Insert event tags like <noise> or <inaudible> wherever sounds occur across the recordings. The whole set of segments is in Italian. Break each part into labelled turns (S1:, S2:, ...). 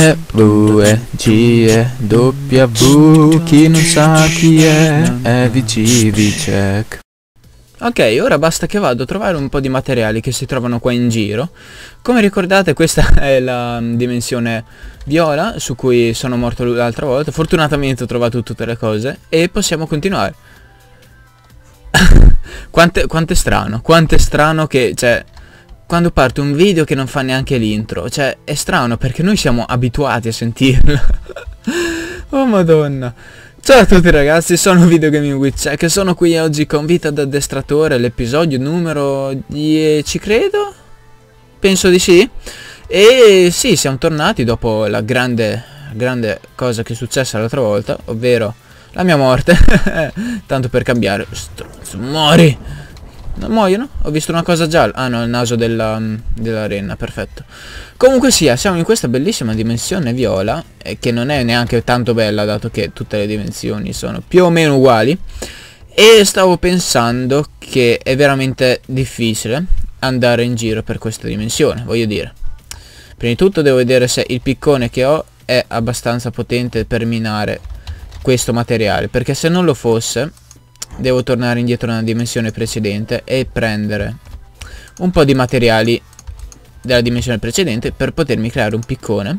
S1: E, V, E, G, E, W, chi non sa chi è, è VC, VCheck.
S2: Ok, ora basta che vado a trovare un po' di materiali che si trovano qua in giro. Come ricordate questa <laughs> è la mm, dimensione viola su cui sono morto l'altra volta. Fortunatamente ho trovato tutte le cose e possiamo continuare. <laughs> quanto è strano, quanto è strano che, cioè, quando parte un video che non fa neanche l'intro. Cioè, è strano perché noi siamo abituati a sentirlo. <laughs> oh madonna. Ciao a tutti ragazzi, sono Video Gaming Witch che sono qui oggi con Vita d'Addestratore, l'episodio numero 10 credo? Penso di sì. E sì, siamo tornati dopo la grande, grande cosa che è successa l'altra volta, ovvero la mia morte. <laughs> Tanto per cambiare. Stronzo, muori! Muoiono? Ho visto una cosa gialla. Ah no, il naso della, mm, della renna, perfetto. Comunque sia, siamo in questa bellissima dimensione viola, eh, che non è neanche tanto bella dato che tutte le dimensioni sono più o meno uguali. E stavo pensando che è veramente difficile andare in giro per questa dimensione, voglio dire. Prima di tutto devo vedere se il piccone che ho è abbastanza potente per minare questo materiale, perché se non lo fosse devo tornare indietro nella dimensione precedente e prendere un po' di materiali della dimensione precedente per potermi creare un piccone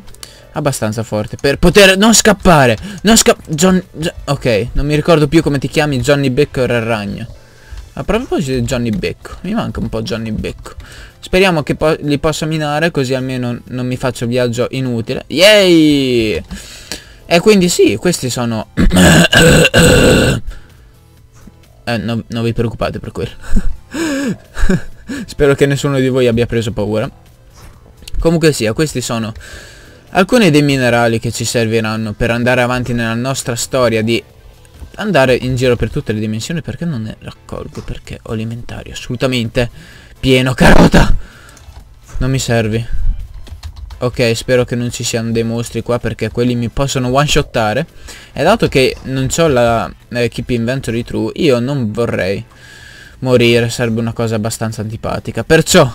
S2: abbastanza forte. Per poter non scappare! Non scappare John, ok non mi ricordo più come ti chiami Johnny Becco era il ragno a proposito di Johnny Becco mi manca un po' Johnny Becco. Speriamo che po li possa minare così almeno non mi faccio viaggio inutile. Yay! E quindi sì questi sono <clears throat> <clears throat> <clears throat> Eh, no, non vi preoccupate per quello. <laughs> Spero che nessuno di voi abbia preso paura. Comunque sia, questi sono alcuni dei minerali che ci serviranno per andare avanti nella nostra storia di andare in giro per tutte le dimensioni perché non ne raccolgo perché ho l'inventario assolutamente pieno carota non mi servi Ok, spero che non ci siano dei mostri qua perché quelli mi possono one shottare. E dato che non ho la eh, Keep Inventory True, io non vorrei morire, sarebbe una cosa abbastanza antipatica. Perciò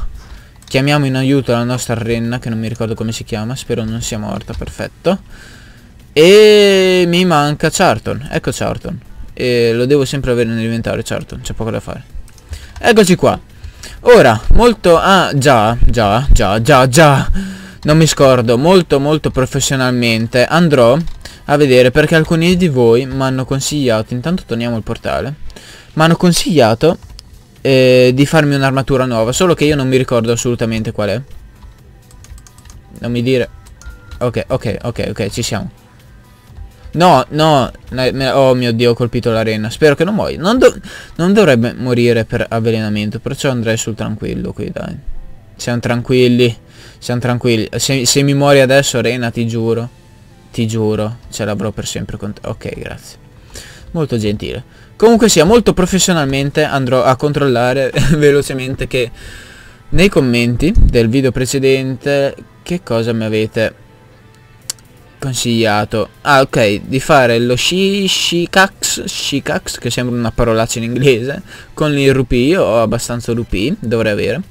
S2: chiamiamo in aiuto la nostra renna, che non mi ricordo come si chiama, spero non sia morta, perfetto. E mi manca Charton, ecco Charton. E lo devo sempre avere nell'inventario Charton, c'è poco da fare. Eccoci qua. Ora, molto... Ah, già, già, già, già, già non mi scordo molto molto professionalmente. Andrò a vedere perché alcuni di voi mi hanno consigliato intanto torniamo al portale mi hanno consigliato eh, di farmi un'armatura nuova solo che io non mi ricordo assolutamente qual è. Non mi dire. Ok ok ok ok ci siamo. No no oh mio dio ho colpito l'arena. Spero che non muoia. Non, do non dovrebbe morire per avvelenamento perciò andrei sul tranquillo qui dai. Siamo tranquilli siamo tranquilli. Se, se mi muori adesso, Rena, ti giuro. Ti giuro. Ce l'avrò per sempre con te. Ok, grazie. Molto gentile. Comunque sia, molto professionalmente andrò a controllare <laughs> velocemente che nei commenti del video precedente che cosa mi avete consigliato. Ah, ok, di fare lo shi shikax, shikax, che sembra una parolaccia in inglese, con il rupee. Ho abbastanza rupee, dovrei avere.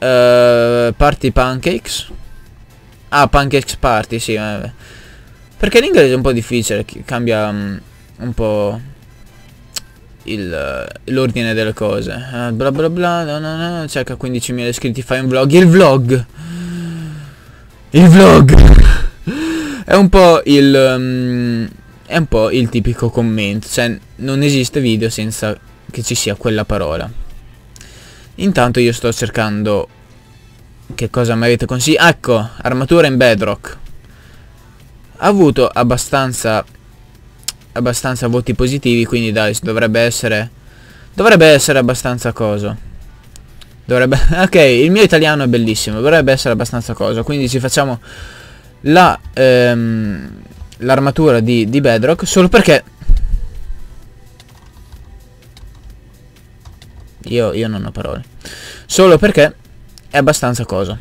S2: Uh, party pancakes. Ah, pancakes party, sì. Vabbè. Perché l'inglese è un po' difficile, cambia um, un po' l'ordine delle cose. Uh, bla bla bla, no, no, no, cerca 15.000 iscritti, fai un vlog. Il vlog! Il vlog! è un po' il... Um, è un po' il tipico commento, cioè non esiste video senza che ci sia quella parola. Intanto io sto cercando che cosa mi avete consigliato. Ecco, armatura in bedrock. Ha avuto abbastanza abbastanza voti positivi, quindi dai, dovrebbe essere dovrebbe essere abbastanza coso. Dovrebbe <laughs> Ok, il mio italiano è bellissimo, dovrebbe essere abbastanza coso, quindi ci facciamo la ehm, l'armatura di, di bedrock solo perché io, io non ho parole. Solo perché è abbastanza cosa.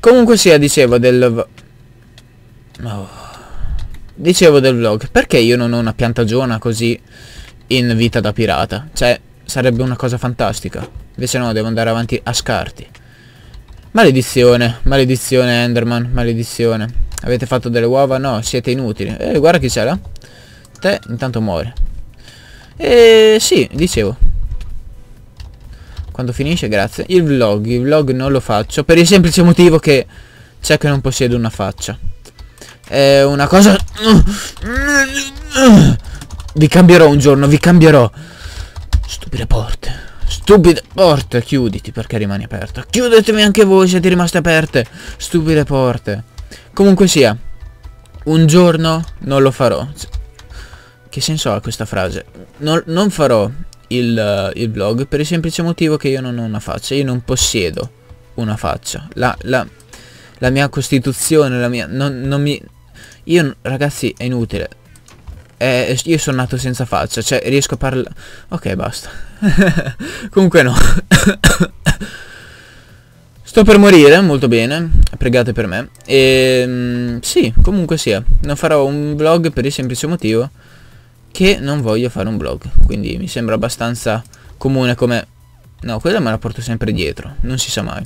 S2: Comunque sia, dicevo del... Oh. Dicevo del vlog, perché io non ho una piantagiona così in vita da pirata? Cioè, sarebbe una cosa fantastica. Invece no, devo andare avanti a scarti. Maledizione, maledizione Enderman, maledizione. Avete fatto delle uova? No, siete inutili. Eh, guarda chi là. Te intanto muore. E sì, dicevo. Quando finisce, grazie. Il vlog, il vlog non lo faccio per il semplice motivo che c'è che non possiedo una faccia. È una cosa... Vi cambierò un giorno, vi cambierò. Stupide porte. Stupide porte, chiuditi perché rimani aperta. Chiudetemi anche voi, siete rimaste aperte. Stupide porte. Comunque sia, un giorno non lo farò. Che senso ha questa frase? Non, non farò il, il, vlog per il semplice motivo che io non ho una faccia. Io non possiedo una faccia. La, la, la mia costituzione, la mia... Non, non mi... Io, ragazzi, è inutile. Eh, io sono nato senza faccia, cioè riesco a parlare... Ok, basta. <laughs> Comunque no. <coughs> Sto per morire, molto bene, pregate per me. E mm, sì, comunque sia, non farò un vlog per il semplice motivo che non voglio fare un vlog. Quindi mi sembra abbastanza comune come... No, quella me la porto sempre dietro, non si sa mai.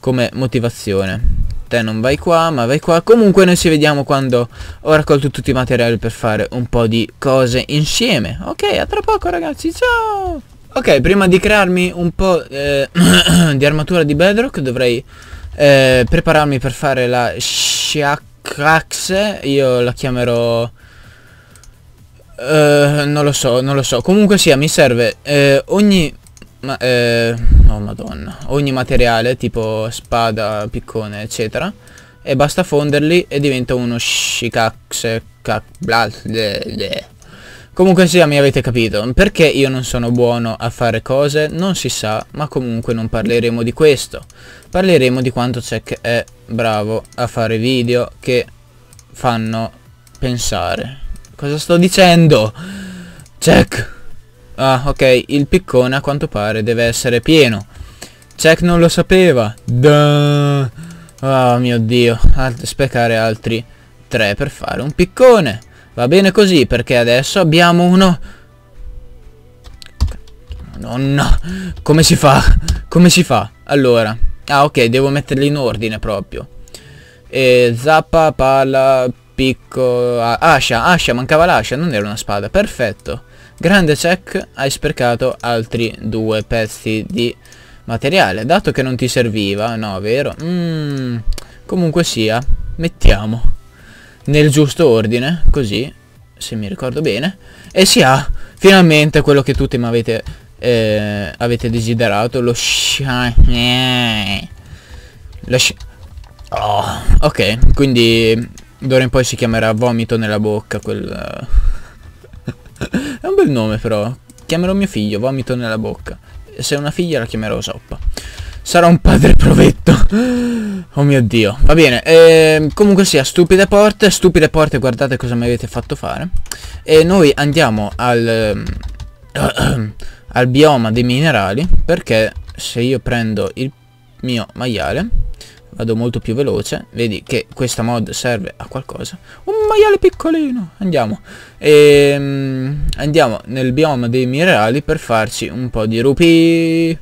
S2: Come motivazione. Te non vai qua, ma vai qua. Comunque noi ci vediamo quando ho raccolto tutti i materiali per fare un po' di cose insieme. Ok, a tra poco ragazzi, ciao! Ok, prima di crearmi un po' eh, <clears throat> di armatura di bedrock dovrei eh, prepararmi per fare la Shiakaxe. Io la chiamerò... Uh, non lo so, non lo so. Comunque sia, mi serve eh, ogni... Ma, eh, oh madonna. Ogni materiale, tipo spada, piccone, eccetera. E basta fonderli e diventa uno Shikaxe... Comunque sia mi avete capito, perché io non sono buono a fare cose non si sa, ma comunque non parleremo di questo. Parleremo di quanto Check è bravo a fare video che fanno pensare. Cosa sto dicendo? Check! Ah, ok, il piccone a quanto pare deve essere pieno. Check non lo sapeva. Duh. Oh mio dio, a sprecare altri tre per fare un piccone. Va bene così perché adesso abbiamo uno... Nonna, come si fa? Come si fa? Allora, ah ok, devo metterli in ordine proprio. E zappa, palla, picco... Ah, ascia, ascia, mancava l'ascia, non era una spada, perfetto. Grande check, hai sprecato altri due pezzi di materiale. Dato che non ti serviva, no, vero? Mm, comunque sia, mettiamo nel giusto ordine, così, se mi ricordo bene, e si ha finalmente quello che tutti mi avete, eh, avete desiderato, lo shine. Oh, ok, quindi d'ora in poi si chiamerà vomito nella bocca, quel... <laughs> È un bel nome però, chiamerò mio figlio, vomito nella bocca. Se è una figlia la chiamerò Soppa. Sarà un padre provetto. <gasps> Oh mio dio. Va bene. Eh, comunque sia, stupide porte. Stupide porte, guardate cosa mi avete fatto fare. E noi andiamo al... <clears throat> Al bioma dei minerali. Perché se io prendo il mio maiale vado molto più veloce vedi che questa mod serve a qualcosa. Un maiale piccolino andiamo. E, um, andiamo nel bioma dei minerali per farci un po' di rupi.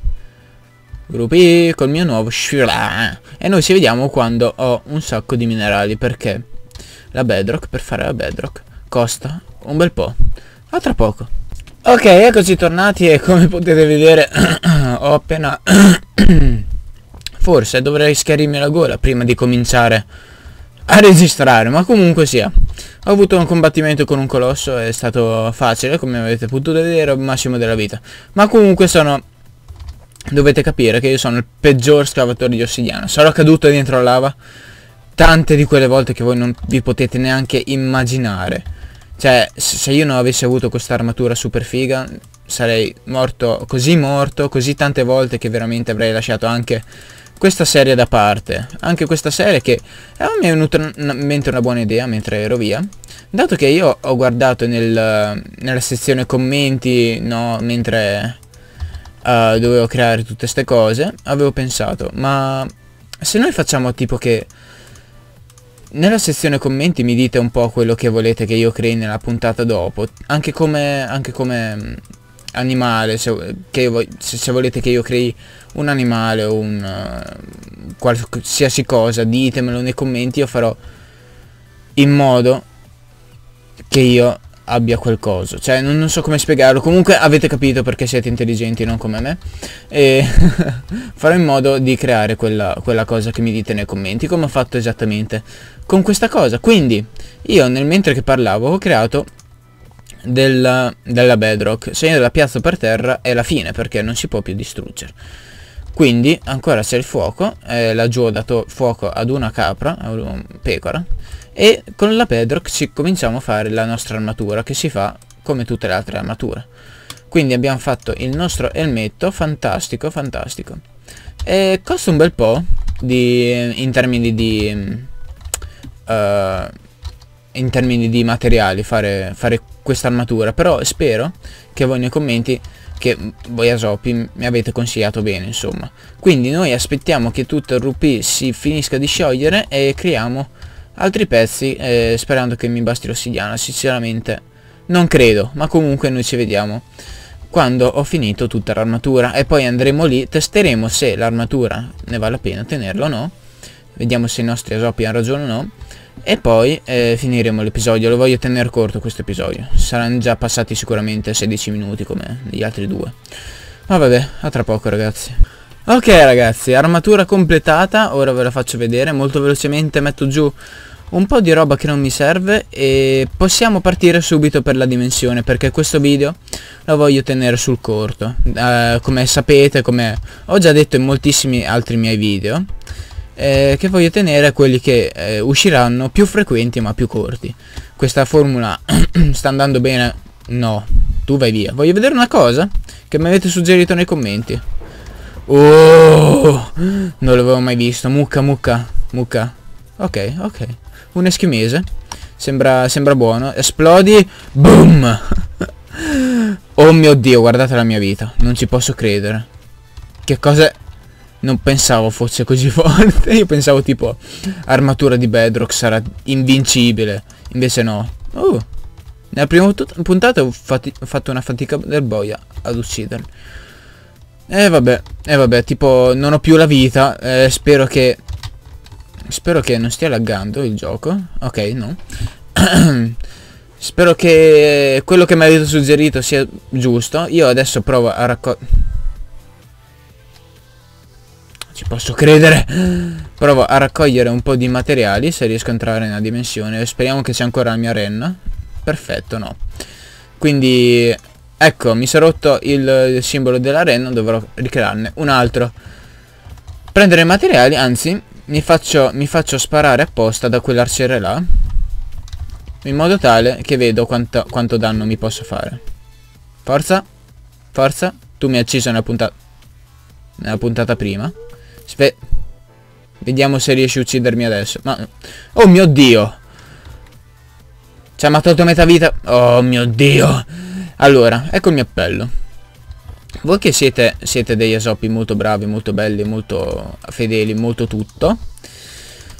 S2: Gruppi col mio nuovo Shira e noi ci vediamo quando ho un sacco di minerali perché la bedrock per fare la bedrock costa un bel po' a tra poco. Ok eccoci tornati e come potete vedere <coughs> ho appena forse dovrei schiarirmi la gola prima di cominciare a registrare ma comunque sia ho avuto un combattimento con un colosso è stato facile come avete potuto vedere al massimo della vita ma comunque sono dovete capire che io sono il peggior scavatore di ossidiana. Sarò caduto dentro la lava tante di quelle volte che voi non vi potete neanche immaginare. Cioè, se io non avessi avuto questa armatura super figa, sarei morto così morto, così tante volte che veramente avrei lasciato anche questa serie da parte. Anche questa serie che eh, mi è venuta in mente una buona idea mentre ero via. Dato che io ho guardato nel, nella sezione commenti, no, mentre uh, dovevo creare tutte queste cose, avevo pensato, ma se noi facciamo tipo che nella sezione commenti mi dite un po' quello che volete che io crei nella puntata dopo, anche come, anche come animale, se, io, se, se, volete che io crei un animale o un uh, qualsiasi cosa, ditemelo nei commenti, io farò in modo che io abbia qualcosa. Cioè, non, non, so come spiegarlo. Comunque avete capito perché siete intelligenti, non come me. E <laughs> farò in modo di creare quella, quella, cosa che mi dite nei commenti, come ho fatto esattamente con questa cosa. Quindi, io nel mentre che parlavo ho creato della, della bedrock. Se io la piazzo per terra è la fine, perché non si può più distruggere. Quindi ancora c'è il fuoco, eh, laggiù ho dato fuoco ad una capra, a una pecora, e con la bedrock ci cominciamo a fare la nostra armatura che si fa come tutte le altre armature. Quindi abbiamo fatto il nostro elmetto, fantastico, fantastico. E costa un bel po' di, in termini di... Uh, in termini di materiali fare, fare questa armatura però spero che voi nei commenti che voi Asopi mi avete consigliato bene insomma. Quindi noi aspettiamo che tutto il rupee si finisca di sciogliere e creiamo altri pezzi eh, sperando che mi basti l'ossidiana sinceramente non credo ma comunque noi ci vediamo quando ho finito tutta l'armatura. E poi andremo lì testeremo se l'armatura ne vale la pena tenerla o no. Vediamo se i nostri Asopi hanno ragione o no e poi eh, finiremo l'episodio, lo voglio tenere corto questo episodio. Saranno già passati sicuramente 16 minuti come gli altri due. Ma vabbè, a tra poco ragazzi. Ok ragazzi, armatura completata, ora ve la faccio vedere, molto velocemente metto giù un po' di roba che non mi serve e possiamo partire subito per la dimensione perché questo video lo voglio tenere sul corto. Uh, come sapete, come ho già detto in moltissimi altri miei video, eh, che voglio tenere quelli che eh, usciranno più frequenti ma più corti. Questa formula <clears throat> sta andando bene? No, tu vai via. Voglio vedere una cosa che mi avete suggerito nei commenti. Oh, non l'avevo mai visto. Mucca, mucca, mucca. Ok, ok. Un eschimese. Sembra, sembra buono. Esplodi. Boom. <laughs> oh mio dio, guardate la mia vita. Non ci posso credere. Che cosa non pensavo fosse così <laughs> forte. Io pensavo tipo armatura di Bedrock sarà invincibile. Invece no. Uh, nella prima puntata ho, ho, fatto una fatica del boia ad ucciderli. E eh, vabbè, e eh, vabbè, tipo non ho più la vita. Eh, spero che... Spero che non stia laggando il gioco. Ok, no. <coughs> spero che quello che mi avete suggerito sia giusto. Io adesso provo a raccogliere... Ci posso credere. Provo a raccogliere un po' di materiali se riesco a entrare nella dimensione. Speriamo che sia ancora la mia renna. Perfetto, no. Quindi, ecco, mi si è rotto il simbolo della renna, dovrò ricrearne un altro. Prendere materiali, anzi, mi faccio, mi faccio sparare apposta da quell'arciere là. In modo tale che vedo quanto, quanto danno mi posso fare. Forza, forza, tu mi hai ucciso nella puntata, nella puntata prima. Spe Vediamo se riesci a uccidermi adesso. Ma... Oh mio Dio! Ci ha mi tolto metà vita. Oh mio Dio! Allora, ecco il mio appello. Voi che siete, siete degli esopi molto bravi, molto belli, molto fedeli, molto tutto.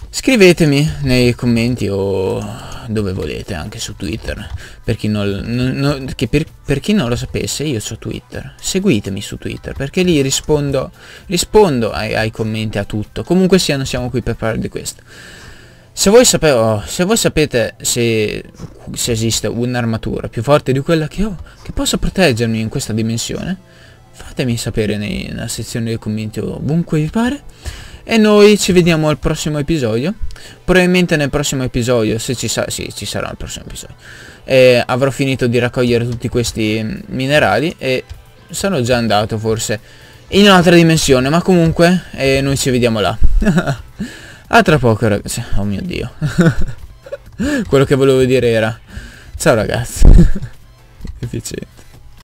S2: Scrivetemi nei commenti o dove volete, anche su Twitter. Per chi non, non, non per, per, chi non lo sapesse, io so Twitter. Seguitemi su Twitter, perché lì rispondo, rispondo ai, ai commenti, a tutto. Comunque sia, non siamo qui per parlare di questo. Se voi, sape oh, se voi sapete se, se esiste un'armatura più forte di quella che ho, che possa proteggermi in questa dimensione, fatemi sapere nei, nella sezione dei commenti ovunque vi pare. E noi ci vediamo al prossimo episodio. Probabilmente nel prossimo episodio, se ci sarà, sì, ci sarà il prossimo episodio. E avrò finito di raccogliere tutti questi minerali e sarò già andato forse in un'altra dimensione. Ma comunque, eh, noi ci vediamo là. <laughs> a tra poco ragazzi. Oh mio dio. <laughs> Quello che volevo dire era... Ciao ragazzi. <laughs> Efficiente.